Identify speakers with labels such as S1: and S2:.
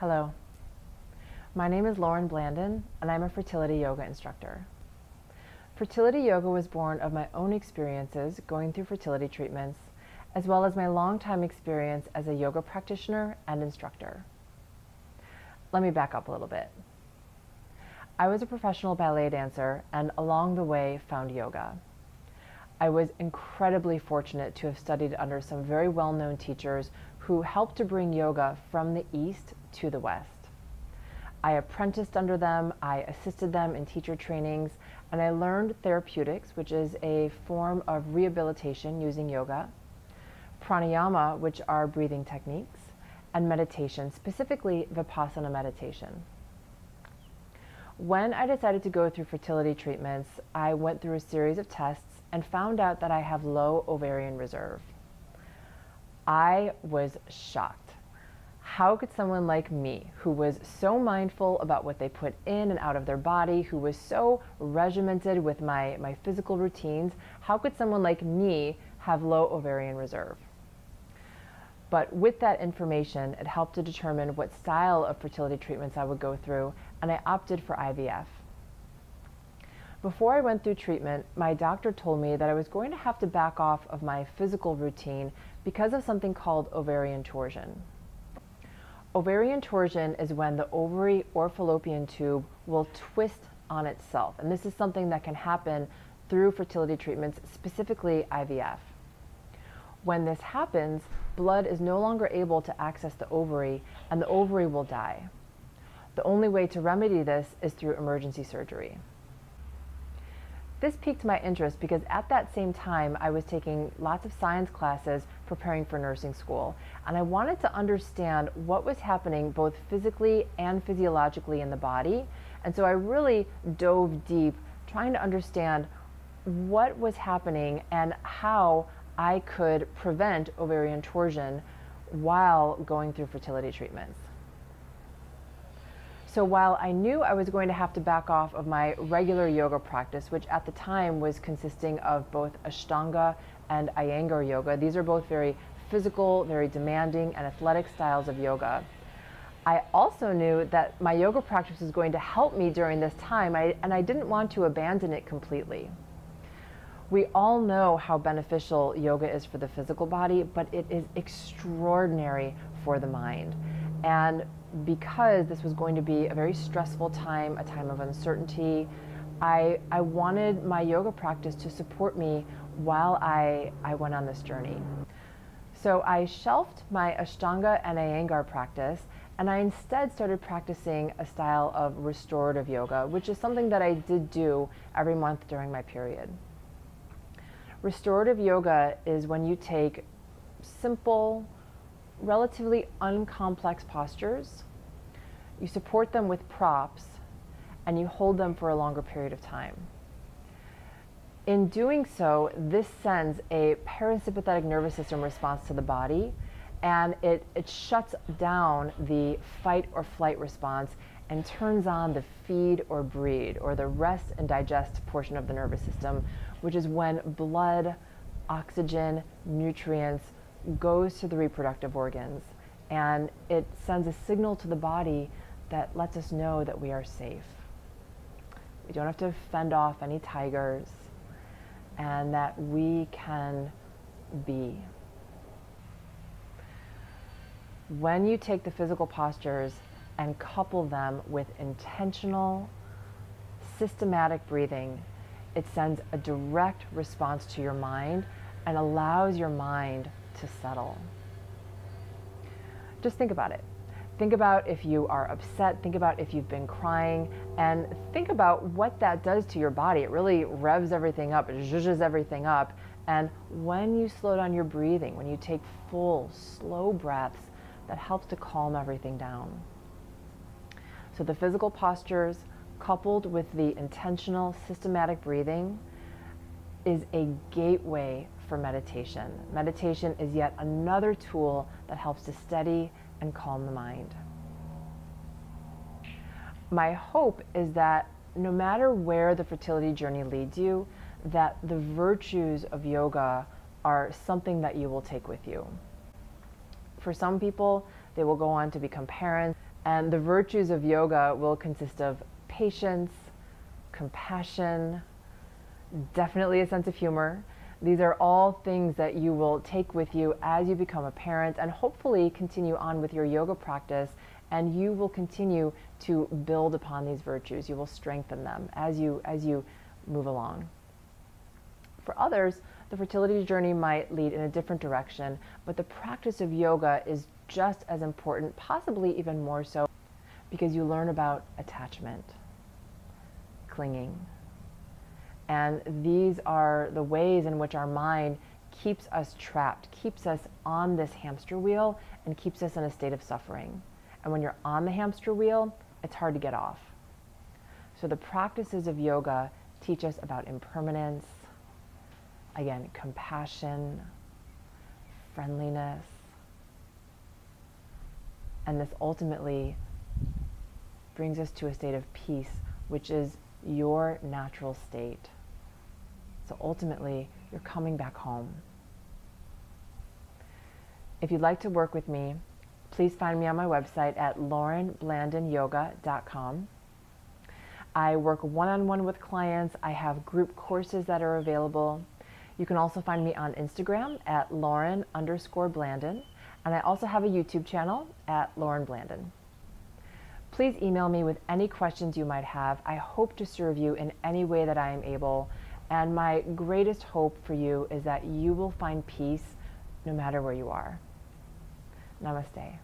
S1: Hello. My name is Lauren Blandin, and I'm a fertility yoga instructor. Fertility yoga was born of my own experiences going through fertility treatments, as well as my long-time experience as a yoga practitioner and instructor. Let me back up a little bit. I was a professional ballet dancer and along the way found yoga. I was incredibly fortunate to have studied under some very well-known teachers who helped to bring yoga from the East to the West. I apprenticed under them, I assisted them in teacher trainings, and I learned therapeutics, which is a form of rehabilitation using yoga, pranayama, which are breathing techniques, and meditation, specifically Vipassana meditation. When I decided to go through fertility treatments, I went through a series of tests and found out that I have low ovarian reserve. I was shocked how could someone like me, who was so mindful about what they put in and out of their body, who was so regimented with my, my physical routines, how could someone like me have low ovarian reserve? But with that information, it helped to determine what style of fertility treatments I would go through, and I opted for IVF. Before I went through treatment, my doctor told me that I was going to have to back off of my physical routine because of something called ovarian torsion. Ovarian torsion is when the ovary or fallopian tube will twist on itself. And this is something that can happen through fertility treatments, specifically IVF. When this happens, blood is no longer able to access the ovary and the ovary will die. The only way to remedy this is through emergency surgery. This piqued my interest because at that same time I was taking lots of science classes preparing for nursing school and I wanted to understand what was happening both physically and physiologically in the body and so I really dove deep trying to understand what was happening and how I could prevent ovarian torsion while going through fertility treatments. So while I knew I was going to have to back off of my regular yoga practice, which at the time was consisting of both Ashtanga and Iyengar yoga, these are both very physical, very demanding, and athletic styles of yoga. I also knew that my yoga practice was going to help me during this time, and I didn't want to abandon it completely. We all know how beneficial yoga is for the physical body, but it is extraordinary for the mind. And because this was going to be a very stressful time, a time of uncertainty, I, I wanted my yoga practice to support me while I, I went on this journey. So I shelved my Ashtanga and Iyengar practice and I instead started practicing a style of restorative yoga, which is something that I did do every month during my period. Restorative yoga is when you take simple, relatively uncomplex postures. You support them with props and you hold them for a longer period of time. In doing so, this sends a parasympathetic nervous system response to the body and it, it shuts down the fight or flight response and turns on the feed or breed or the rest and digest portion of the nervous system, which is when blood, oxygen, nutrients, goes to the reproductive organs and it sends a signal to the body that lets us know that we are safe. We don't have to fend off any tigers and that we can be. When you take the physical postures and couple them with intentional, systematic breathing, it sends a direct response to your mind and allows your mind to settle. Just think about it. Think about if you are upset, think about if you've been crying, and think about what that does to your body. It really revs everything up, it zhuzhes everything up. And when you slow down your breathing, when you take full, slow breaths, that helps to calm everything down. So the physical postures coupled with the intentional, systematic breathing is a gateway for meditation. Meditation is yet another tool that helps to steady and calm the mind. My hope is that no matter where the fertility journey leads you, that the virtues of yoga are something that you will take with you. For some people, They will go on to become parents. And the virtues of yoga will consist of patience, compassion, definitely a sense of humor. These are all things that you will take with you as you become a parent and hopefully continue on with your yoga practice and you will continue to build upon these virtues. You will strengthen them as you as you move along. For others, the fertility journey might lead in a different direction, but the practice of yoga is just as important, possibly even more so, because you learn about attachment, clinging. And these are the ways in which our mind keeps us trapped, keeps us on this hamster wheel, and keeps us in a state of suffering. And when you're on the hamster wheel, it's hard to get off. So the practices of yoga teach us about impermanence, again, compassion, friendliness, and this ultimately brings us to a state of peace, which is your natural state. So ultimately, you're coming back home. If you'd like to work with me, please find me on my website at laurenblandinyoga.com. I work one on one with clients. I have group courses that are available. You can also find me on Instagram at Lauren underscore Blandin. And I also have a YouTube channel at Lauren Blandin. Please email me with any questions you might have. I hope to serve you in any way that I am able. And my greatest hope for you is that you will find peace no matter where you are. Namaste.